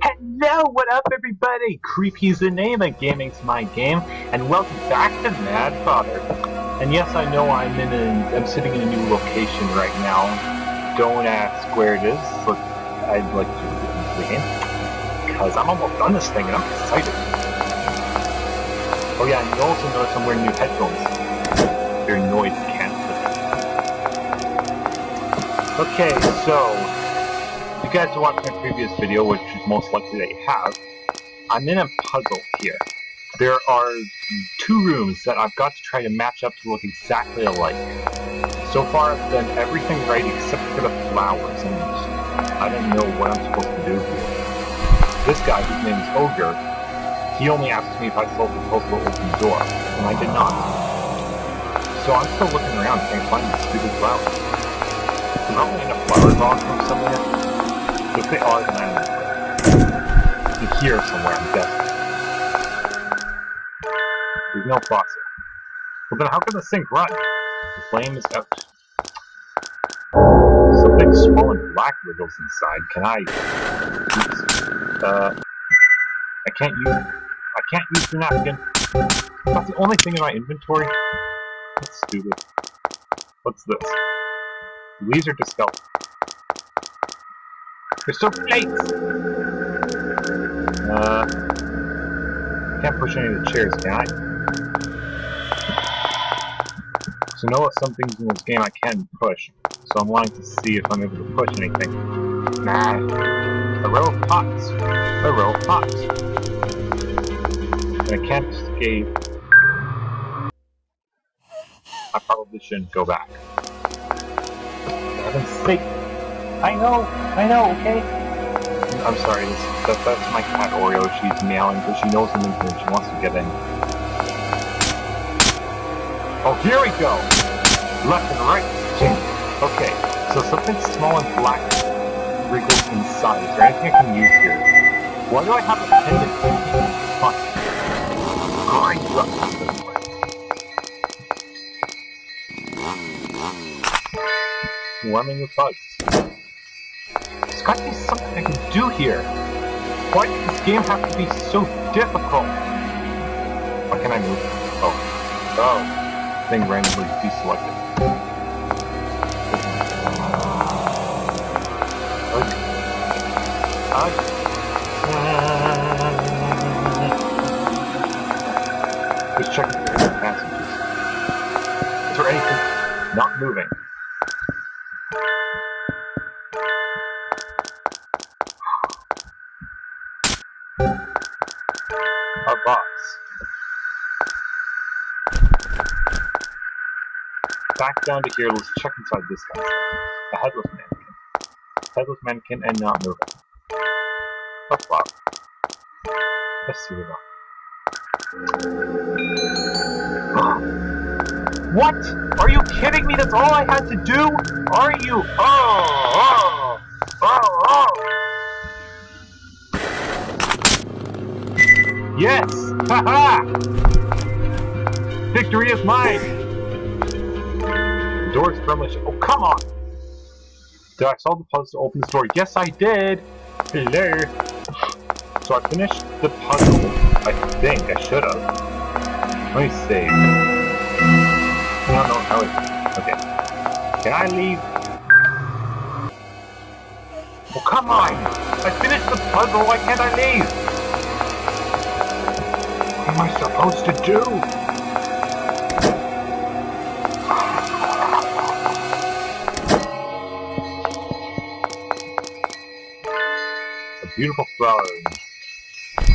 Hello, what up everybody? Creepy's the name and gaming's my game, and welcome back to Mad Father. And yes, I know I'm in a, I'm sitting in a new location right now. Don't ask where it is. Look, I'd like to into the game because I'm almost done this thing and I'm excited. Oh yeah, and you also notice I'm wearing new headphones. They're noise canceling. Okay, so guys watched my previous video, which is most likely that you have, I'm in a puzzle here. There are two rooms that I've got to try to match up to look exactly alike. So far I've done everything right except for the flowers, and I don't know what I'm supposed to do here. This guy, whose name is Ogre, he only asked me if I solved the puzzle open door, and I did not. So I'm still looking around trying to find these stupid flowers. Probably in a flower box from somewhere. They are, then I'm in here somewhere, I'm guessing. There's no faucet. Well then how can the sink run? The flame is out. Something small and black wiggles inside. Can I... Oops. Uh... I can't use... I can't use the napkin. That's the only thing in my inventory. That's stupid. What's this? These are. There's still plates! Uh... Can't push any of the chairs, can I? So know some things in this game I can push, so I'm wanting to see if I'm able to push anything. Nah. A row of pots. A row of pots. And I can't escape. I probably shouldn't go back. For heaven's sake! I know, I know, okay? I'm sorry, this, that, that's my cat Oreo. She's meowing because she knows I'm in she wants to get in. Oh, here we go! Left and right. Okay, so something small and black wriggles inside. Is there anything I can use here? Why do I have a pendant? Fine. Grind up Warming the bugs. There's to be something I can do here. Why does this game have to be so difficult? What can I move? Oh. Oh. Thing randomly deselected. Ugh. Ugh. Just checking for any passages. Is there anything not moving? Back down to here, let's check inside this guy. A headless mannequin. Headless mannequin and not moving. A flower. A silver. what? Are you kidding me? That's all I had to do? Are you? Oh, oh, oh, oh. Yes! Haha! -ha! Victory is mine! Door is firmly shut. Oh, come on! Did I solve the puzzle to open this door? Yes, I did! Hello! So I finished the puzzle. I think I should have. Let me save. No, no, no. Okay. Can I leave? Oh, come on! I finished the puzzle. Why can't I leave? What am I supposed to do? Beautiful flower. Am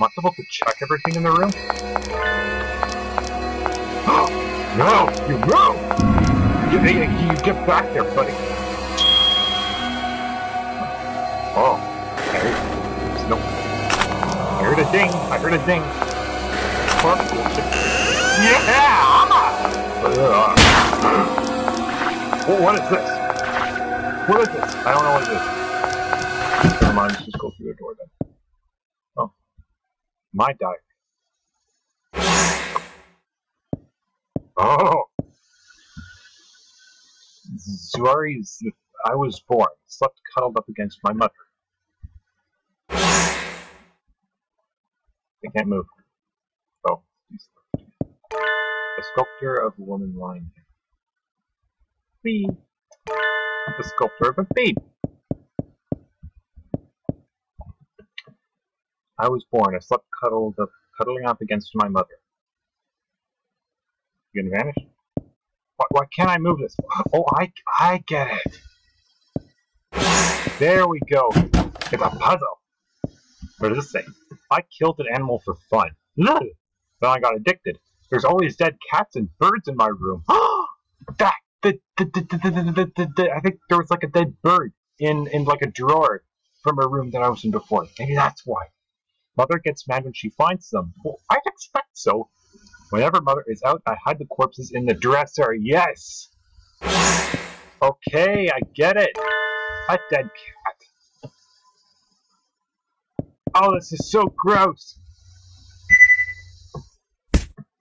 I supposed to check everything in the room? no! You move! You, you, you get back there, buddy. Oh, okay. Nope. I heard a ding. I heard a ding. Yeah! What is this? What is this? I don't know what it is mind, let's just go through the door then. Oh, my die. Oh! Zuari's. I was born, slept cuddled up against my mother. I can't move. Oh, A sculpture of a woman lying here. Me. The sculpture of a baby. I was born. I slept cuddled up, cuddling up against my mother. You gonna vanish? Why, why can't I move this? Oh, I, I get it. There we go. It's a puzzle. What does this say? I killed an animal for fun. Then I got addicted. There's always dead cats and birds in my room. that, the, the, the, I think there was like a dead bird in, in like a drawer from a room that I was in before. Maybe that's why. Mother gets mad when she finds them. Well, I'd expect so. Whenever Mother is out, I hide the corpses in the dresser. Yes! Okay, I get it. A dead cat. Oh, this is so gross.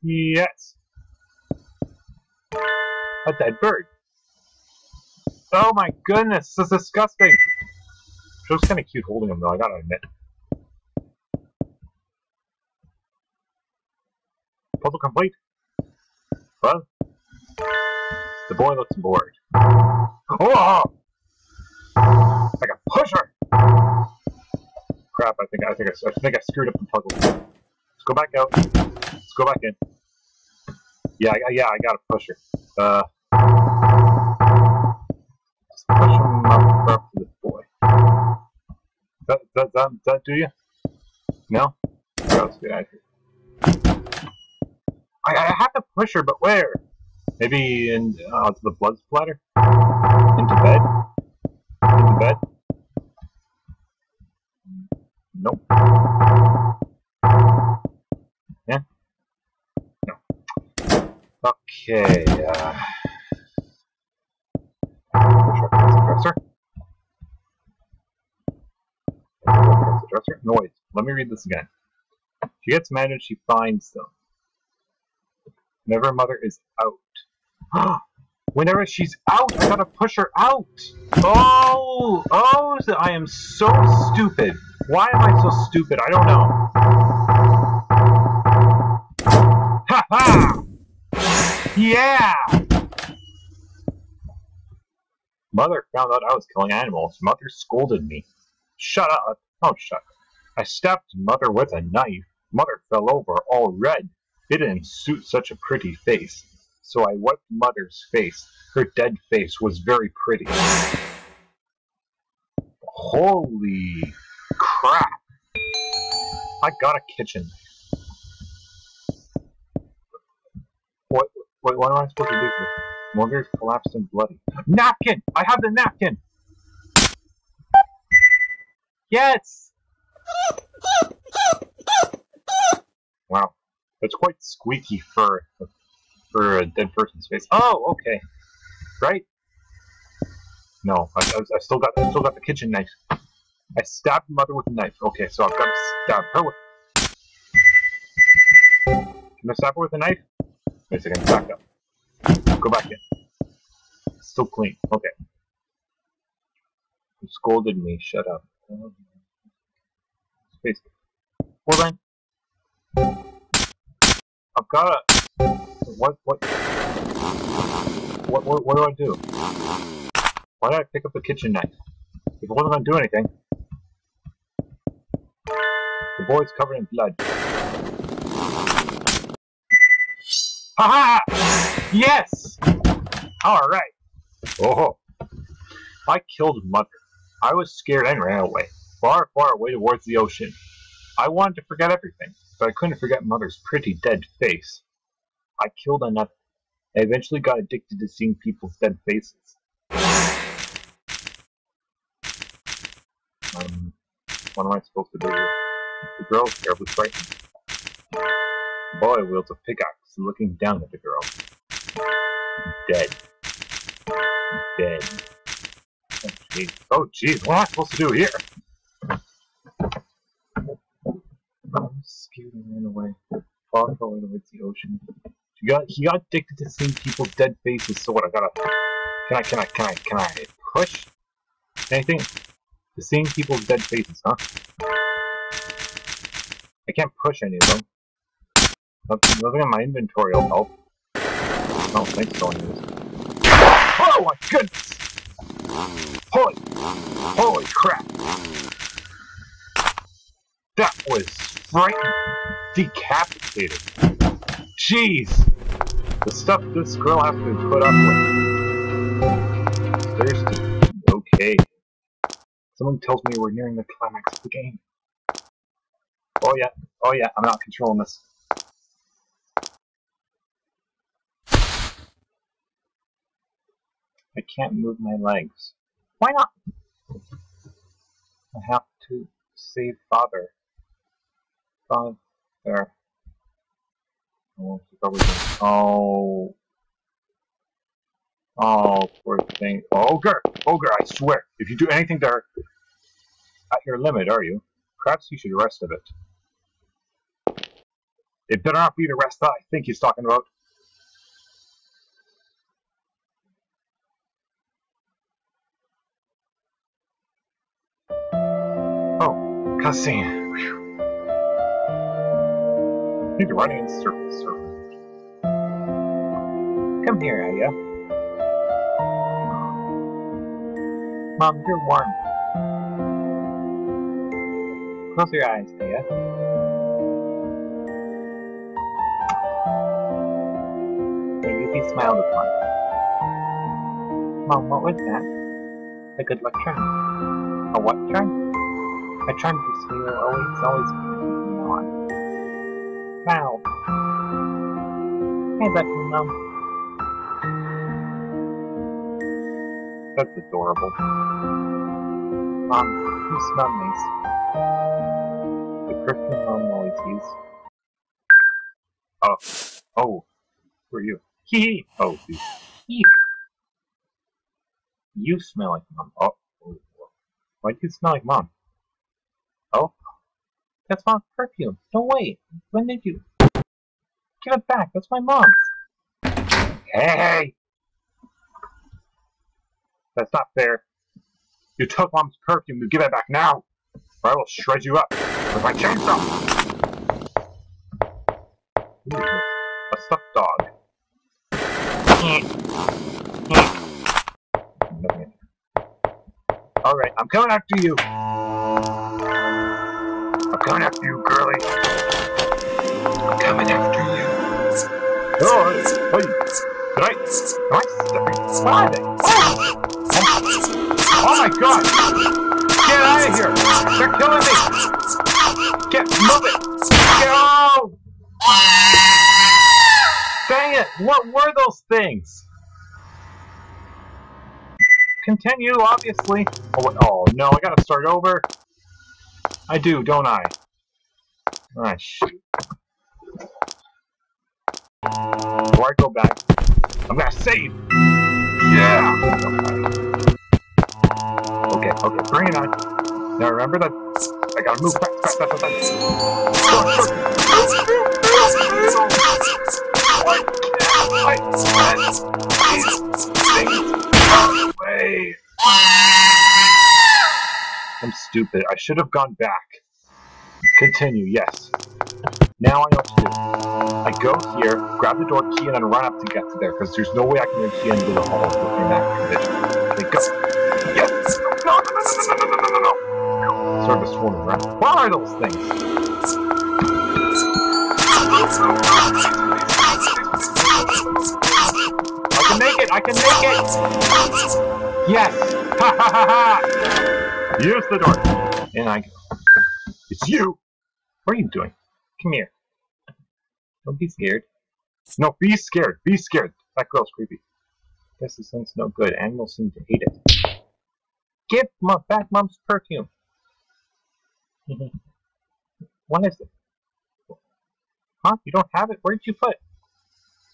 Yes. A dead bird. Oh my goodness, this is disgusting. She was kind of cute holding him though, I gotta admit. Puzzle complete. Well, the boy looks bored. Oh! Like a pusher! Crap, I think I think I, I think I screwed up the puzzle. Let's go back out. Let's go back in. Yeah, I, yeah, I got a pusher. Uh, just push him up, up to this boy. That, that, that, that do you? No? Let's get out of. I, I have to push her, but where? Maybe in uh, the blood splatter? Into bed? Into bed? Nope. Yeah? No. Okay, uh... Dresser. Dresser? Noise. Let me read this again. She gets mad and she finds them. Whenever mother is out. Whenever she's out, I gotta push her out. Oh, oh, I am so stupid. Why am I so stupid? I don't know. Ha ha! Yeah! Mother found out I was killing animals. Mother scolded me. Shut up. Oh, shut up. I stabbed Mother with a knife. Mother fell over, all red. It didn't suit such a pretty face. So I wiped Mother's face. Her dead face was very pretty. Holy crap! I got a kitchen. What, what, what am I supposed to do? Mother's collapsed and bloody. Napkin! I have the napkin! Yes! Wow. That's quite squeaky for for a dead person's face. Oh, okay. Right? No, I, I, I still got I still got the kitchen knife. I stabbed mother with a knife. Okay, so I've got to stab her with. Can I stab her with a knife? Wait a second, back up. Go back in. Still clean. Okay. You scolded me. Shut up. Space. Hold on. I've got a... What, what... What, what, what do I do? Why did I pick up the kitchen knife? If it wasn't to do anything. The boy's covered in blood. Ha ha! Yes! Alright. Oh. I killed Mother. I was scared and ran away. Far, far away towards the ocean. I wanted to forget everything but I couldn't forget Mother's pretty dead face. I killed another. I eventually got addicted to seeing people's dead faces. Um, what am I supposed to do? The girl is terribly frightened. The boy wields a pickaxe, looking down at the girl. Dead. Dead. Oh jeez. Oh jeez, what am I supposed to do here? Scared and ran away, far, away towards the ocean. He got he got addicted to seeing people's dead faces. So what? I gotta. Can I? Can I? Can I? Can I push? Anything? To seeing people's dead faces, huh? I can't push any of them. Nothing in my inventory will help. I don't think so. Oh my goodness! Holy, holy crap! That was frightening, decapitated. Jeez! The stuff this girl has to put up with. Thirsty. Okay. Someone tells me we're nearing the climax of the game. Oh yeah, oh yeah, I'm not controlling this. I can't move my legs. Why not? I have to save father. Father. Oh, oh. Oh, poor thing. Ogre! Ogre, I swear. If you do anything to her... At your limit, are you? Perhaps you should rest a bit. It better not be the rest that I think he's talking about. Oh, cutscene. I think you're running in circles. Come here, Aya. Mom, you're warm. Close your eyes, Aya. May you be smiled upon. Mom, what was that? A good luck charm. A what charm? A charm to so you'll always, always Wow. Hey, that mom. That's adorable. Mom, you smell nice. The perfume mom always uses. Oh. Oh. Who are you? Hee Oh, you. Hee You smell like mom. Oh, oh. oh. Why do you smell like mom? Oh. That's my perfume. No way. When did you? Give it back. That's my mom's. Hey! That's not fair. You took mom's perfume. You give it back now, or I will shred you up with my chainsaw. A stuffed dog. Alright, I'm coming after you. I'm coming after you, girly. I'm coming after you. Oh, I stepping? What are they? Oh! Oh my god! Get out of here! They're killing me! Get, move it! Dang it! What were those things? Continue, obviously. Oh, oh no, I gotta start over. I do, don't I? Ah. Before I go back, I'm gonna save! Yeah! Okay, okay, bring it on. Now remember that I gotta move back, back, back, back? I'm stupid. I should have gone back. Continue, yes. Now I know what to do. I go here, grab the door key, and then run up to get to there, because there's no way I can get into the hall in that condition. Okay, go. Yes! No, no, no, no, no, no, no, no, no! Sort of swarming around. What are those things? I can make it! I can make it! Yes! Ha ha ha ha! Use the door. And I go. It's you! What are you doing? Come here. Don't be scared. No, be scared. Be scared. That girl's creepy. Guess this thing's no good. Animals seem to hate it. Give my back mom's perfume. what is it? Huh? You don't have it? Where did you put?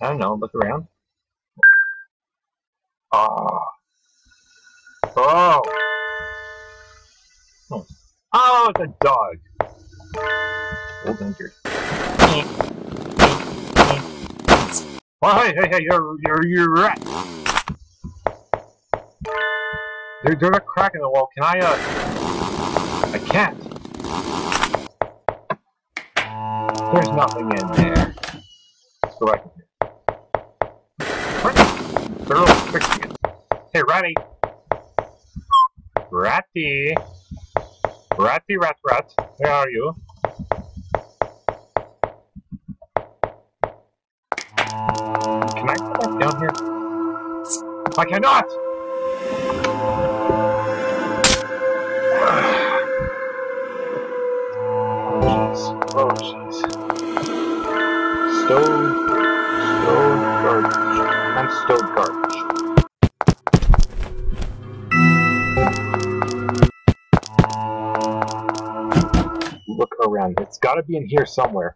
I don't know. Look around. Ah. Oh. Oh. Oh, it's a dog. Old injured. Oh, hey, hey, hey, you're, you're, you're right. There, there's a crack in the wall. Can I, uh... I can't. There's nothing in there. Let's go back in here. What? They're fixing it. Hey, Ratty! Ratty! Ratty, rat, rat. Where are you? Can I go back down here? I cannot! Oh jeez. Stove, stove garbage. I'm stove garbage. It's gotta be in here somewhere.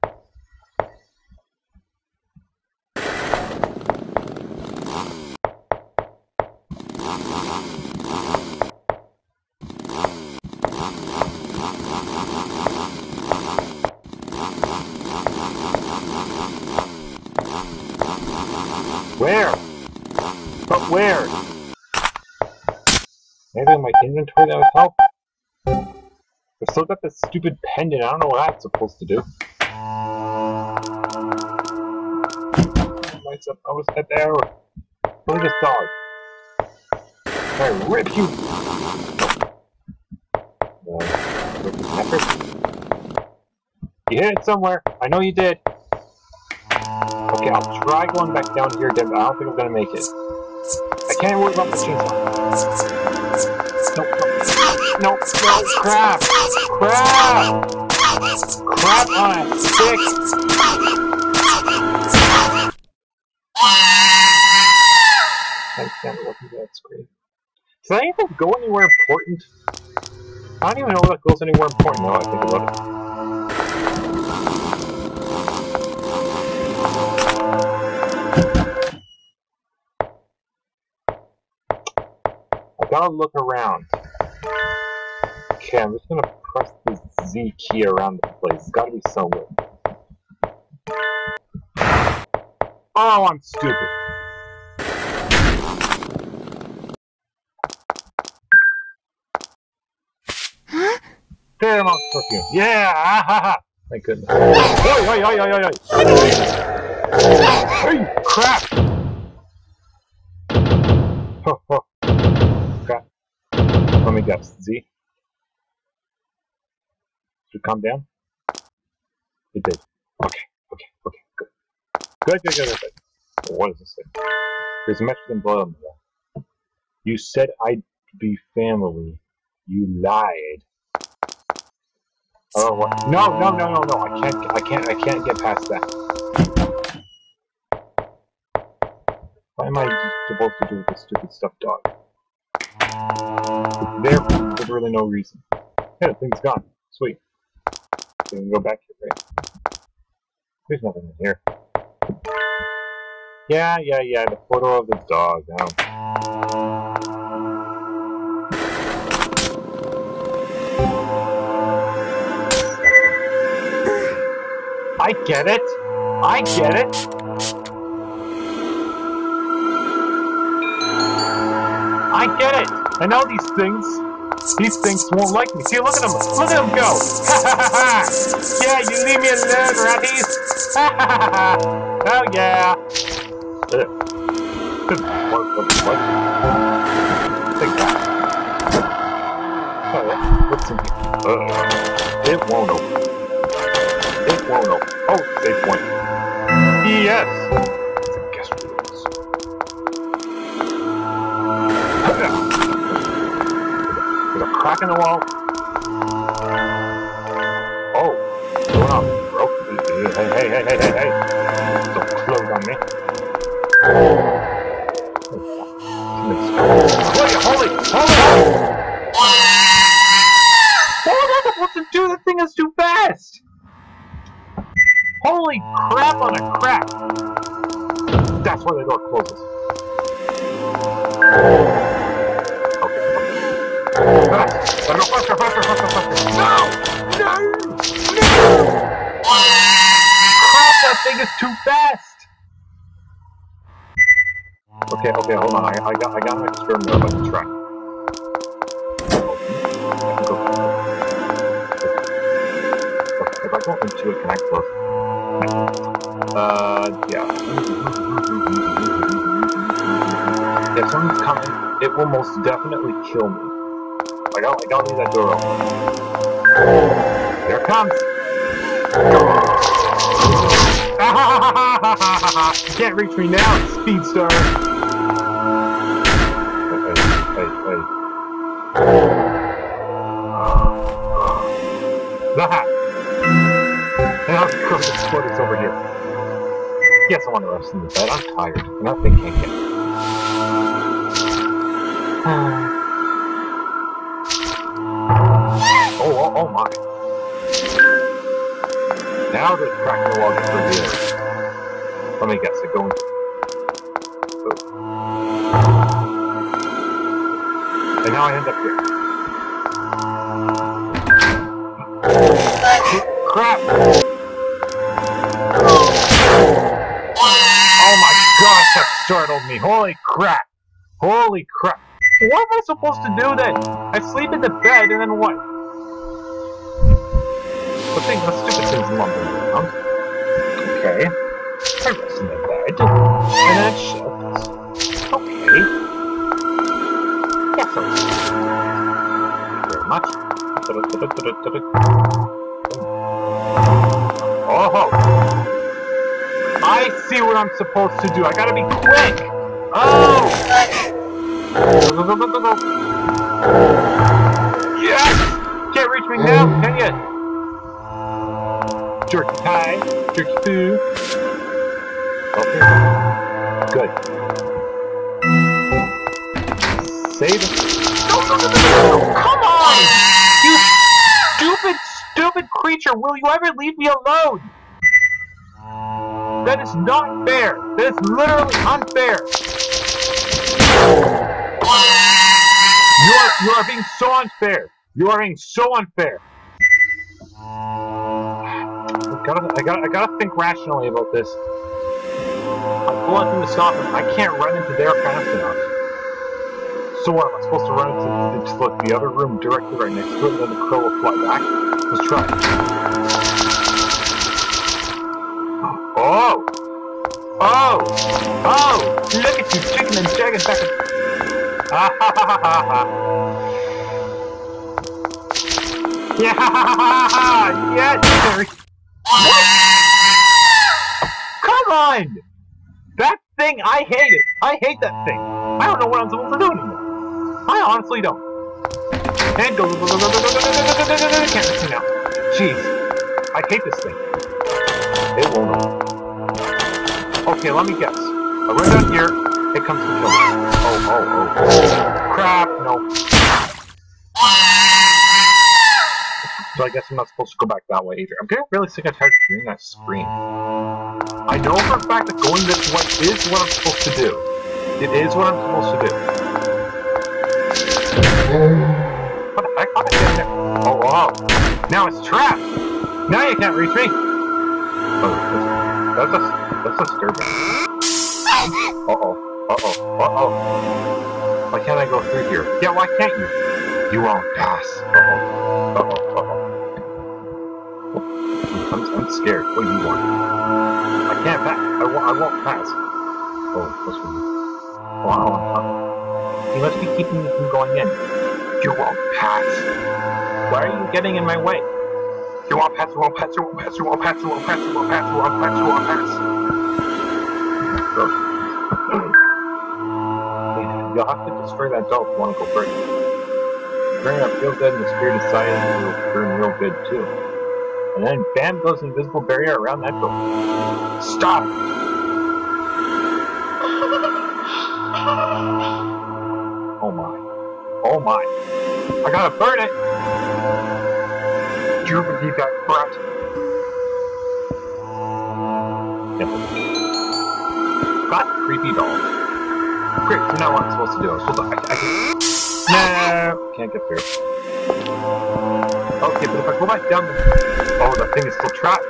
Where? But where? Maybe in my inventory that would help? I still got this stupid pendant. I don't know what that's supposed to do. I was at there. Where's this dog? I rip you! No. You hit it somewhere. I know you did. Okay, I'll try going back down here, Denver. I don't think I'm gonna make it. I can't worry about the chainsaw. Nope, no, crap! Crap! Crap on a stick! I can't look at that screen. Does that even go anywhere important? I don't even know if that goes anywhere important now I think about it. I gotta look around. Okay, I'm just gonna press the Z key around the place. It's gotta be somewhere. Oh, I'm stupid. Paramount perfume. Yeah! Ah, ha, ha. Thank goodness. Oi, oi, oi, oi, oi, oi. Hey, crap! Ho, ho. Crap. Let me guess. Z? It calm down? It did. Okay, okay, okay, good. Good, good, good, good, good. What does this say? There's a message in blood on. You said I'd be family. You lied. Oh, what? No, no, no, no, no! I can't, I can't, I can't get past that. Why am I supposed to do this stupid stuffed dog? There for literally no reason. Yeah, thing's gone. Sweet. So we can go back here, right? There's nothing in here. Yeah, yeah, yeah, the photo of the dog. I get it. I get it. I get it. I know these things. These things won't like me. See, look at them. Look at them go. Yeah, you leave me alone, ratties. Oh yeah. What? What's in here? Uh, it won't open. It won't open. Oh, save point. Yes! Crack in the wall. Oh, what's going on? Broke. Hey, hey, hey, hey, hey, hey. Don't close on me. Holy, holy, holy! What was I supposed to do? The thing is too fast! Holy crap on a crack! That's why the door closes. Go faster, faster, faster, faster. No! No! No! Crap, that thing is too fast! Okay, okay, hold on. I, I got I got an experiment try. I can. Okay, if I go into it, can I close? Uh, yeah. If someone's coming, it will most definitely kill me. I don't, I don't need that door open. Oh, here it comes! you can't reach me now, Speedstar! Hey, hey, hey, The hat! Now the crooked split is over here. Yes, I want to rest in the bed. I'm tired. Nothing can get me. Now the crack in the wall gets revealed. Let me guess, it going. And now I end up here. Crap! Oh my gosh, that startled me. Holy crap! Holy crap! What am I supposed to do then? I sleep in the bed and then what? The thing, the stupid thing's lumbering around. Okay. I rest in the bed. And shifts. Okay. Yes. Very much. Oh! ho! I see what I'm supposed to do. I gotta be quick! Oh! Go, go, go, go, go. Yes! Can't reach me now, can you? Jerky pie, jerky food. Okay. Good. Save it. Come on! You stupid, stupid creature! Will you ever leave me alone? That is not fair! That is literally unfair! You are, you are being so unfair! You are being so unfair! I gotta, I gotta, I gotta think rationally about this. I'm going to stop him. I can't run into there fast enough. So what, am I supposed to run into, into like, the other room directly right next to it and then the crow will fly back? Let's try. Oh! Oh! Oh! Look at you, chicken and dragon back Ah ha ha ha ha ha! Yeah! Yes! Come on! That thing, I hate it! I hate that thing! I don't know what I'm supposed to do anymore! I honestly don't. And go, go, go, go, go, go, go, go, go, go, go, go, can't see now. Jeez. I hate this thing. It won't. Okay, let me guess. I run down here, it comes to kill me. Oh, oh, oh, oh. Crap, no. So I guess I'm not supposed to go back that way either. I'm getting really sick and tired of hearing that scream. I know for a fact that going this way is what I'm supposed to do. It is what I'm supposed to do. What the heck? How did I get there? Oh, wow. Now it's trapped! Now you can't reach me! Oh, that's, that's, a, that's disturbing. Uh-oh. Uh-oh. Uh-oh. Why can't I go through here? Yeah, why can't you? You won't pass. Uh-oh. Uh-oh. I'm, I'm scared. What do you want? I can't pass. I, won't, I won't pass. Oh, what's with me? Oh, I don't want to. You must be keeping me from going in. You won't pass. Why are you getting in my way? You won't pass, you won't pass, you won't pass, you won't pass, you won't pass, you won't pass, you won't pass, you won't pass. You'll have to destroy that doll if you want to go first. Burning up real good and the spirit inside it will burn real good too. And then bam goes invisible barrier around that door. Stop! Oh my. Oh my. I gotta burn it! You believe that brat? Yeah. Got creepy doll. Great, so now what I'm supposed to do? Supposed to... I, I can... No! Can't get through. Okay, but if I go back down oh, the... Oh, that thing is still trapped.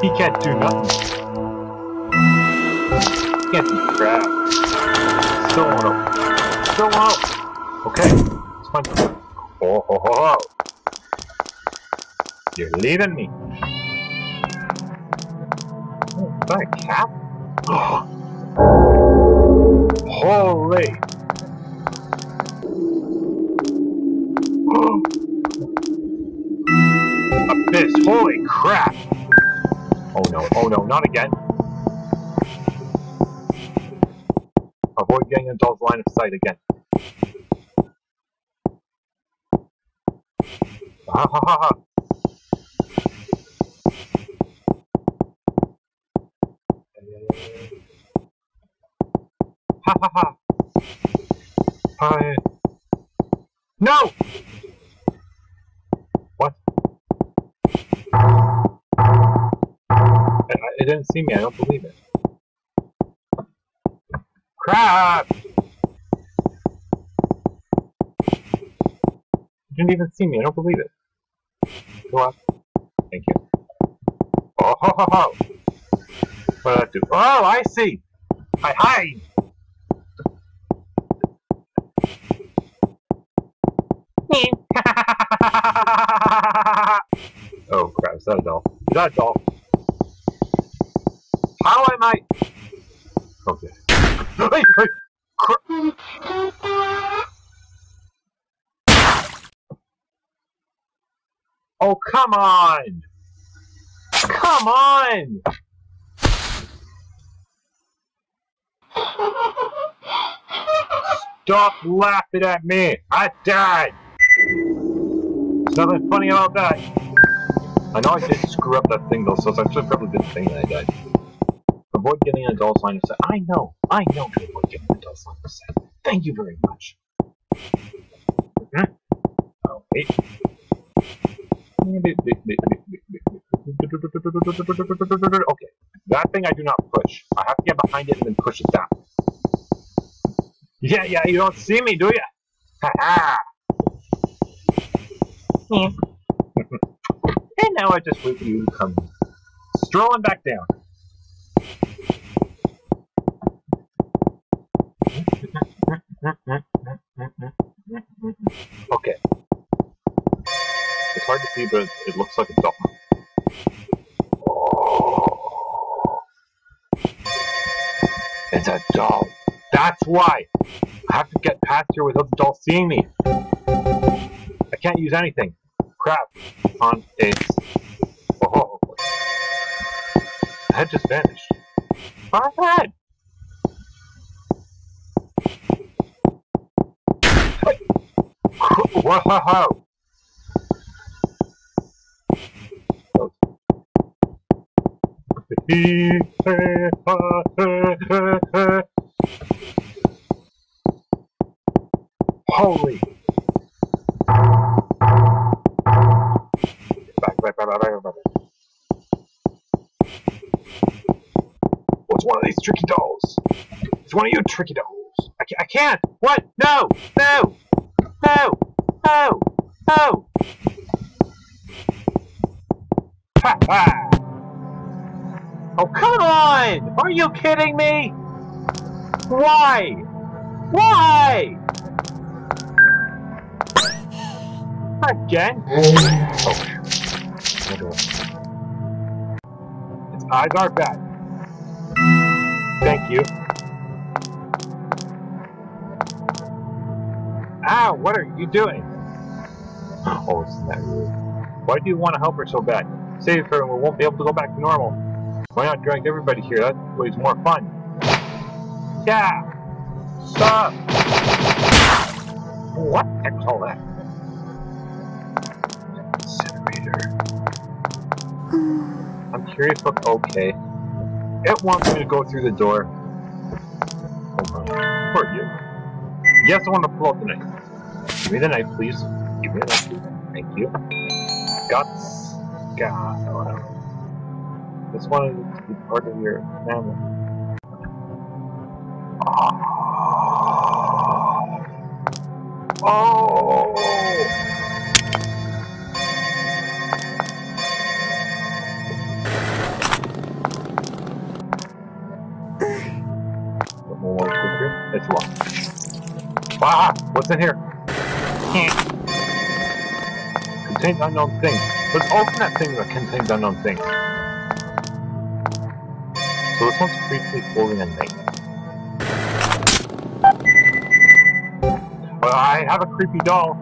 He can't do nothing. Can't be trapped. Still won't open. Still won't open. Okay, it's fine. Oh, ho, ho, ho. You're leaving me. Oh, that a cat? Holy! Abyss, holy crap! Oh no, oh no, not again. Avoid getting adult's line of sight again. Ha ha ha ha! Ha ha ha! Hi. Didn't see me, I don't believe it. Crap! You didn't even see me, I don't believe it. Go up. Thank you. Oh ho ho ho! What did that do? Oh, I see! I hide! oh crap, is that a doll? Is that a doll? Okay. Hey, hey, oh, come on! Come on! Stop laughing at me! I died! There's nothing funny about that. I know I did screw up that thing though, so I should probably did saying that I died. Avoid getting an adult line of sight. I know, I know to avoid getting an adult line of sight. Thank you very much. Hmm? Oh, wait. Okay, that thing I do not push. I have to get behind it and then push it down. Yeah, yeah, you don't see me, do you? Ha ha! and now I just wait for you to come strolling back down. Okay. It's hard to see, but it looks like a doll. It's a doll. That's why! I have to get past here without the doll seeing me. I can't use anything. Crap. On its... Oh. The head just vanished. My head! Holy! Back, back, back, back. What's one of these tricky dolls? It's one of you tricky dolls. I can't. I can't. What? No! No! No! No! No! Ha ha! Oh, come on! Are you kidding me? Why? Why? Again? Oh, its eyes are bad. Thank you. Ow, what are you doing? Oh, isn't that rude? Why do you want to help her so bad? Save her and we won't be able to go back to normal. Why not drag everybody here? That way's more fun. Yeah! Stop! What the heck's all that? Incinerator. I'm curious what okay. It wants me to go through the door. Hold you? Yes, I want to pull out the knife. Give me the knife, please. Give me the knife, please. Thank you. Guts. God, oh, I don't know. Just wanted it to be part of your family. Oh! Put more water here. It's locked. Ah! What's in here? Contains unknown things. Let's open that thing that contains unknown things. So this one's briefly holding a knife. Well, I have a creepy doll.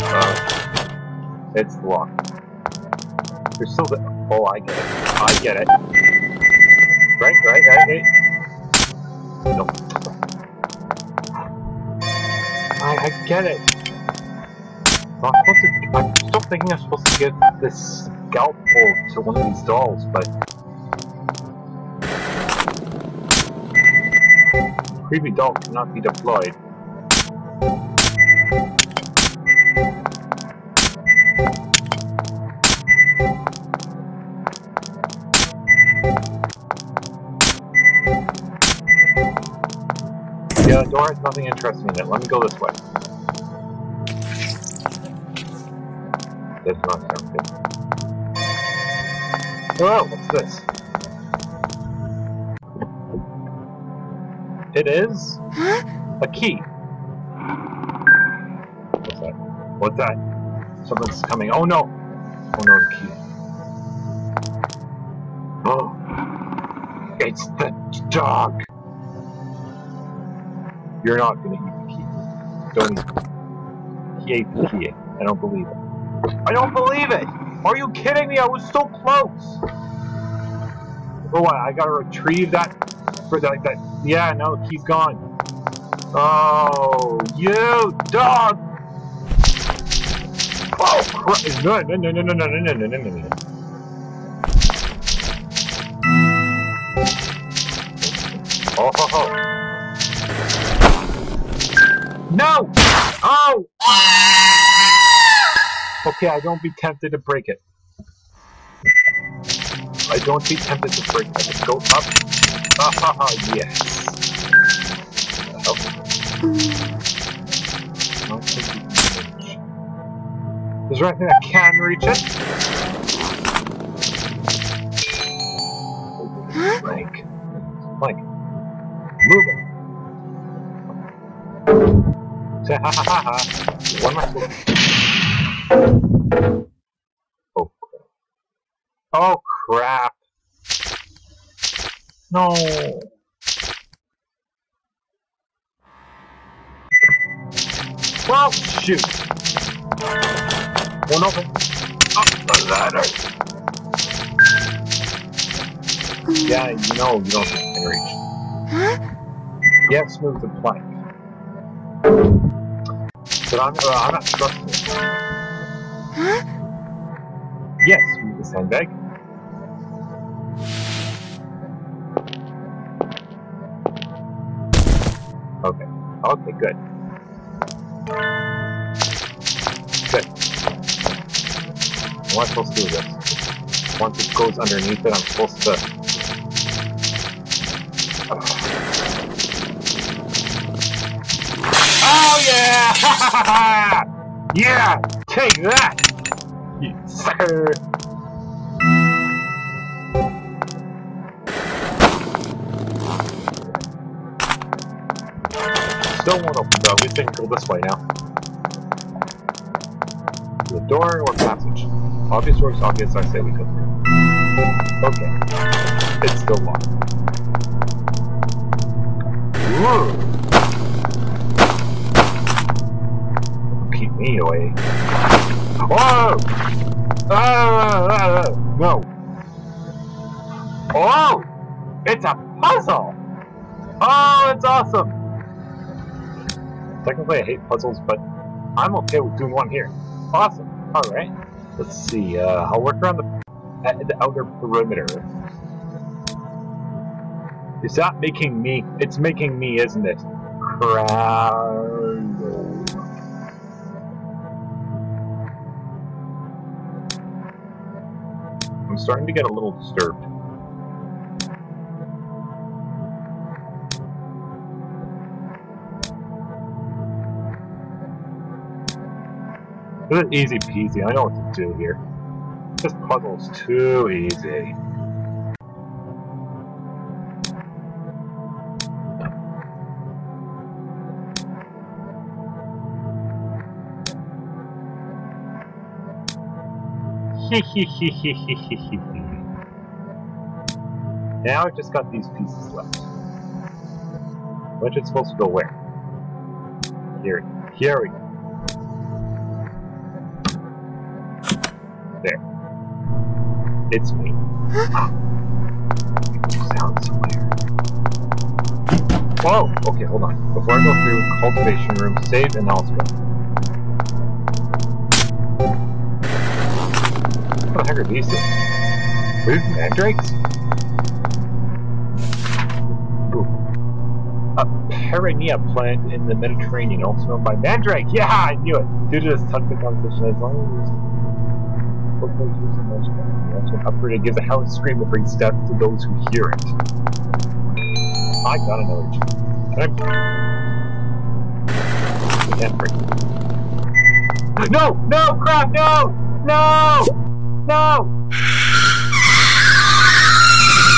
Uh, it's locked. There's still the. Oh, I get it. I get it. Right, right, right, right. I, get it. I'm, to, I'm still thinking I'm supposed to give this scalpel to one of these dolls, but creepy doll cannot be deployed. Yeah, the door has nothing interesting in it. Let me go this way. Does not sound good. Oh, what's this? It is Huh? a key. What's that? What's that? Something's coming. Oh no! Oh no, the key. Oh, it's the dog. You're not gonna eat the key. Don't eat. He ate the key. I don't believe it. I don't believe it! Are you kidding me? I was so close! Oh, what? I gotta retrieve that for that, that. Yeah, no, key's gone. Oh, you dog! Oh, crap! No, no, no, no, no, no, no, no, no, no, no. Oh, ho, ho. No! Oh! Okay, I don't be tempted to break it. I don't be tempted to break it. Just go up. Ah ha ha, yes. Okay. I don't think you can reach. Is there anything that can reach it? Huh? Like, like, move it. Say ha ha ha ha. I supposed to Oh crap. Oh crap. No. Well, shoot. One open. Up the ladder. Yeah, you know you don't have to reach. Huh? Yes, move the plank. But I'm, uh, I'm not trusting it. Huh? Yes, move the sandbag. Okay. Okay, good. Good. What am I supposed to do this? Once it goes underneath it, I'm supposed to... Oh yeah! yeah! Take that! You sucker! Still won't open though. We can go this way now. The door or passage? Obvious or obvious, I say we go through. Okay. It's still locked. Ah, ah, ah, no. Oh! It's a puzzle! Oh, it's awesome! Technically, I hate puzzles, but I'm okay with doing one here. Awesome. Alright. Let's see. Uh, I'll work around the, uh, the outer perimeter. Is that making me? It's making me, isn't it? Crowd. I'm starting to get a little disturbed. This is easy peasy. I know what to do here. This puzzle's too easy. now I've just got these pieces left. Which is supposed to go where? Here. Here we go. There. It's me. Sounds familiar. Whoa! Okay, hold on. Before I go through cultivation room, save and now let's go. The these these mandrakes? A Perennia plant in the Mediterranean, also known by mandrake. Yeah, I knew it. Due to this toxic composition, as long as hopefully using most also uprooted gives a hellish scream that brings death to those who hear it. I got another chance. Can I? Break. No! No! Crap! No! No! No!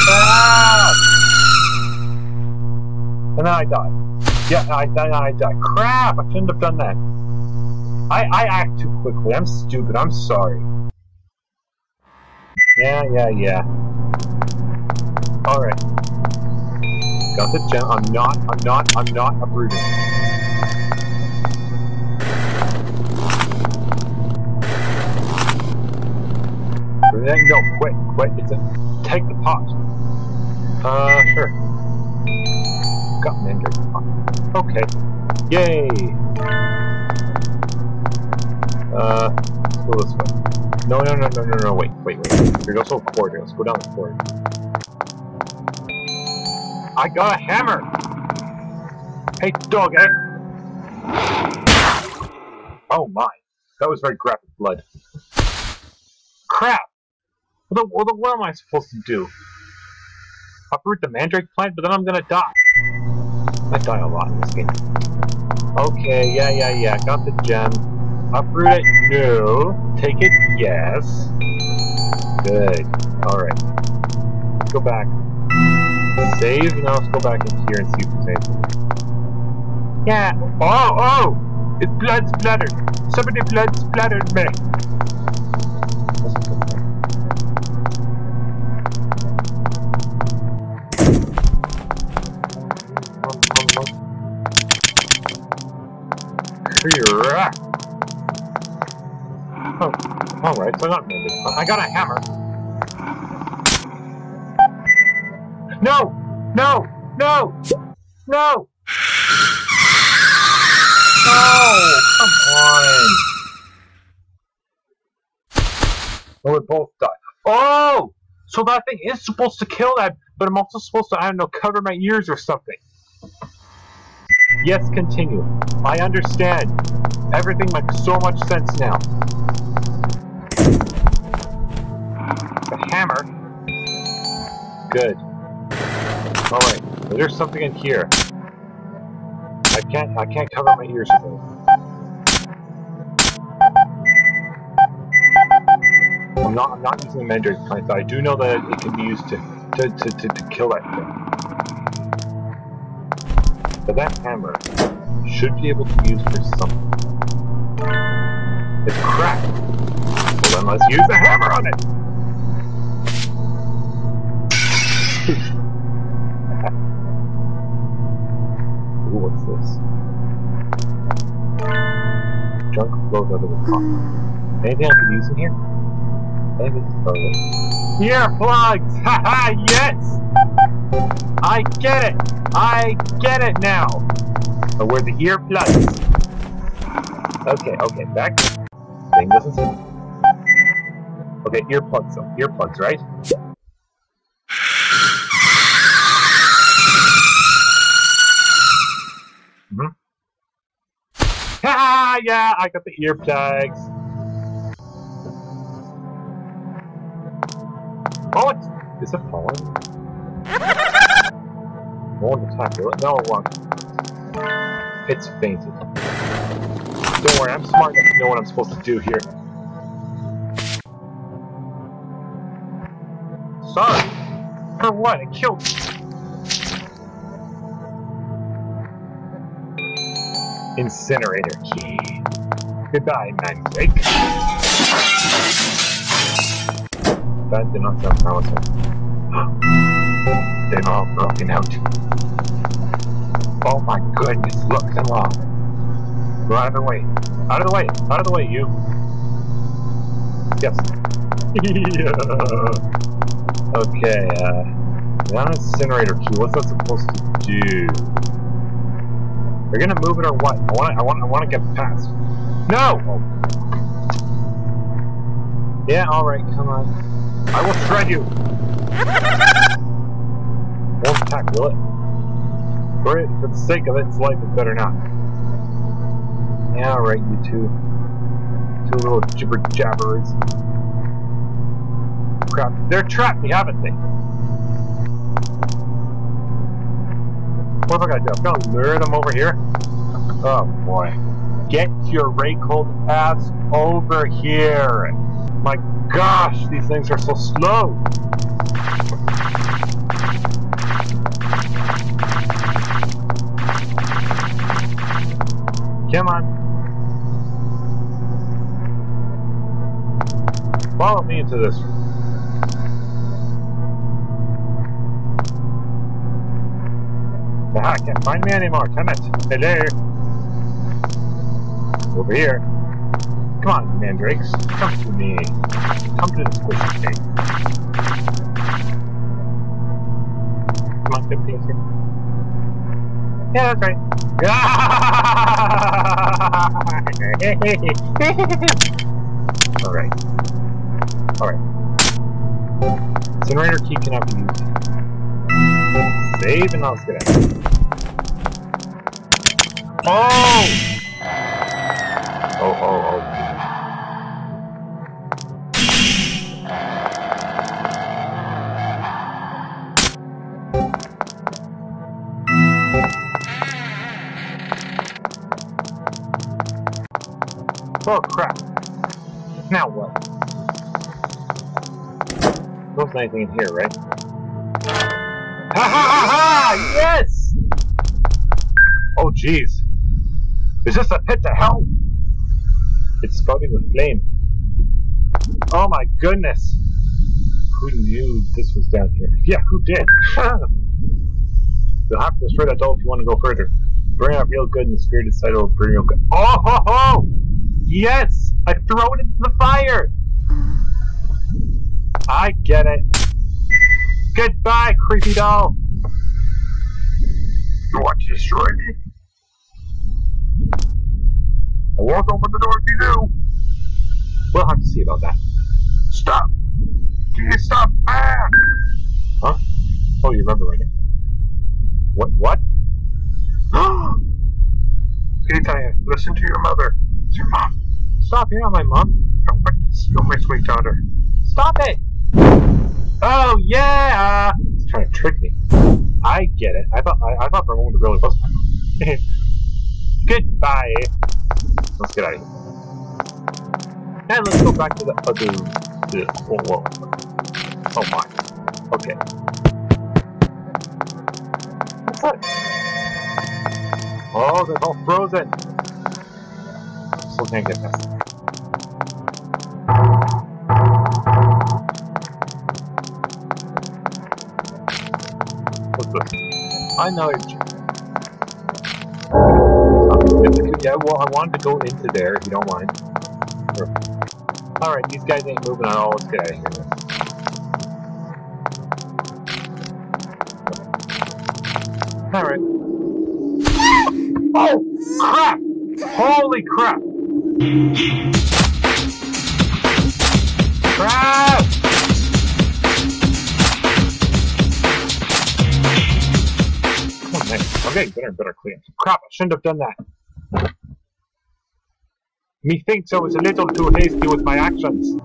Ah! And then I died. Yeah, I, then I died. Crap! I shouldn't have done that. I, I act too quickly. I'm stupid. I'm sorry. Yeah, yeah, yeah. Alright. Got the gem. I'm not, I'm not, I'm not uprooting. No, quick, quit. It's a, take the pot. Uh, sure. Got Mandarin pot. Okay. Yay! Uh, go this way. No, no, no, no, no, no, wait, wait, wait. There's also a corridor. Let's go down the corridor. I got a hammer! Hey, dog, eh? Oh my. That was very graphic blood. Crap! The, what, am I supposed to do? Uproot the mandrake plant, but then I'm gonna die. I die a lot in this game. Okay, yeah, yeah, yeah. Got the gem. Uproot it? No. Take it? Yes. Good. Alright. Let's go back. Save, now let's go back in here and see if there's anything. Yeah. Oh, oh! It's blood splattered. Somebody blood splattered me. Oh, alright, so not. I got a hammer. No! No! No! No! No! Come on! Oh, we both died. Oh! So that thing is supposed to kill that, but I'm also supposed to, I don't know, cover my ears or something. Yes, continue. I understand. Everything makes so much sense now. The hammer. Good. Alright, there's something in here. I can't I can't cover my ears with it. I'm not I'm not using the mandrake plant, but I do know that it can be used to to, to, to, to kill that thing. But that hammer should be able to be used for something. It's cracked. Well then let's use the hammer on it! Ooh, what's this? Junk flows out of the top. Anything I could use in here? I think this is Here, plugs! Haha, yes! I get it! I get it now! But where the earplugs? Okay, okay, back. Thing doesn't seem. Okay, earplugs though. Earplugs, right? Mm hmm! Yeah, I got the earplugs. Oh, it's, is it falling? Won't attack. No, won't. It's fainted. Don't worry, I'm smart enough to know what I'm supposed to do here. Sorry. For what? It killed me. Incinerator key. Goodbye, Mandrake. That did not sound promising. They've all broken out. Oh my goodness, look them all. Go out of the way. Out of the way. Out of the way, you. Yes. yeah. Okay, uh, non incinerator key. What's that supposed to do? They're gonna move it or what? I want. I want. I want to get past. No. Oh. Yeah. All right. Come on. I will shred you. Attack, will it? For it, for the sake of its life, it better not. Yeah. Right, you two. Two little jibber jabbers crap. They're trapped me, haven't they? What have I to do? Got to lure them over here? Oh boy. Get your Raycold ass over here! My gosh, these things are so slow! Come on. Follow me into this Aha, can't find me anymore. Come it. Hello. Over here. Come on, mandrakes. Come to me. Come to the squishy thing. Come on, come closer. Yeah, that's right. Alright. Alright. Incinerator key cannot be used. Save and I'll get out. Oh, oh, oh. Oh There's anything in here, right? Ha ha ha ha! Yes! Oh jeez. Is this a pit to hell? It's spouting with flame. Oh my goodness! Who knew this was down here? Yeah, who did? You'll have to destroy that doll if you want to go further. Burn out real good and the spirited side will burn real good. Oh ho ho! Yes! I throw it into the fire! I get it. Goodbye, creepy doll! You want to destroy me? I won't open the door if you do. We'll have to see about that. Stop! Can you stop? Ah! Huh? Oh, you remember right What? What? Keitaya, listen to your mother. It's your mom. Stop, you're not my mom. Oh, you're my sweet daughter. Stop it! Oh, yeah! He's trying to trick me. I get it. I thought I, I thought for a moment it really was Goodbye. Let's get out of here. And let's go back to the other... The, oh, whoa. oh my. Okay. What's that? Oh, they're all frozen. Still can't get past I know yeah, well, I wanted to go into there, if you don't mind. Alright, these guys ain't moving at all. Let's get out of here. Alright. Oh! Crap! Holy crap! Crap! Getting better better clean. Crap, I shouldn't have done that. Methinks I was a little too hasty with my actions.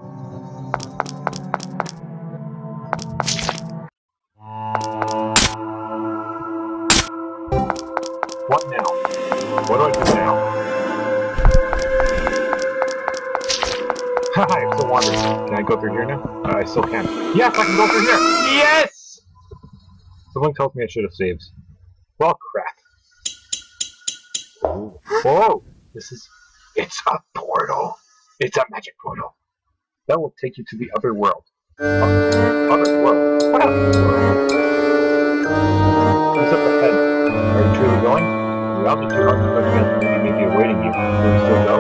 What now? What do I do now? Haha, I'm still wandering. Can I go through here now? Uh, I still can. Yes, I can go through here! Yes! Someone tells me I should have saved. Well, crap. Whoa! This is it's a portal. It's a magic portal. That will take you to the other world. Other world? What other world? What's up ahead? Are you truly going? The altitude on the against maybe may be awaiting you. Will you still go?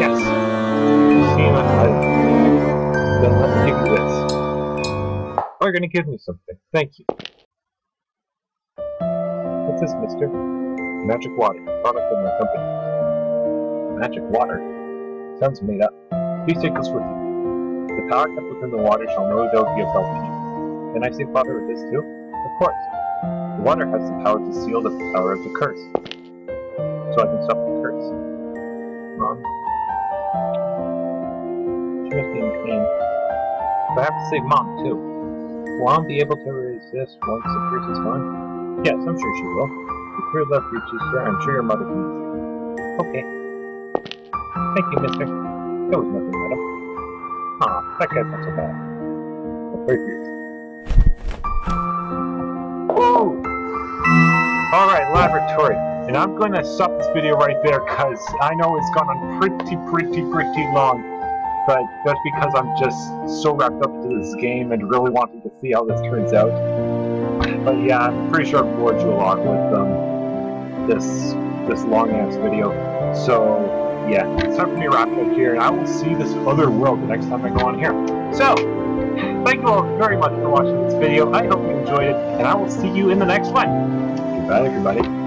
Yes. You seem alive. Then let me give you this. Oh, you're gonna give me something. Thank you. What's this, mister? Magic water, product of my company. Magic water? Sounds made up. Please take this with you. The power kept within the water shall no doubt be of help to you. Can I say father with this too? Of course. The water has the power to seal the power of the curse. So I can stop the curse. Mom? She must be in pain. But I have to save Mom, too. Will Mom be able to resist once the curse is gone? Yes, I'm sure she will. If your love reaches her, I'm sure your mother can. Okay. Thank you, mister. There was nothing, madam. Aw, that guy's not so bad. Fierce. Woo! Alright, laboratory. And I'm going to stop this video right there because I know it's gone on pretty, pretty, pretty long. But that's because I'm just so wrapped up into this game and really wanting to see how this turns out. But yeah, I'm pretty sure I've bored you a lot with um, this this long ass video. So yeah, it's time for me to wrap up here, and I will see this other world the next time I go on here. So, thank you all very much for watching this video. I hope you enjoyed it, and I will see you in the next one. Goodbye, everybody.